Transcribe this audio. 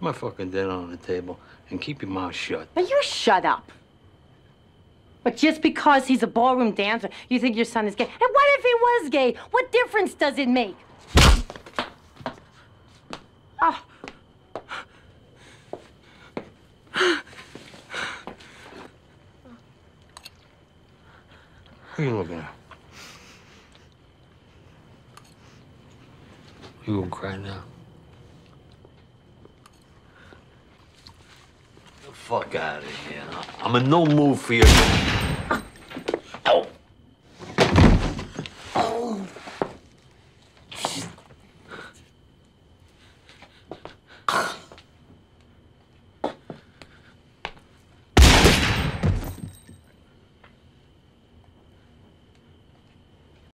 my fucking dinner on the table and keep your mouth shut. Now you shut up. But just because he's a ballroom dancer, you think your son is gay. And what if he was gay? What difference does it make? Oh. Who you looking at? You gonna cry now? fuck out of here. I'm in no mood for your. Oh. oh.